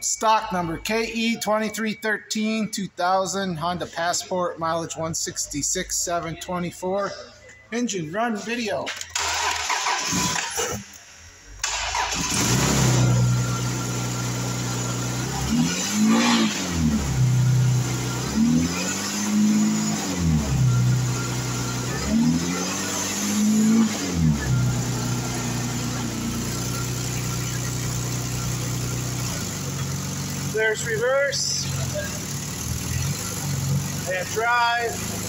stock number KE2313 2000 Honda Passport mileage 166 724 engine run video There's reverse and drive.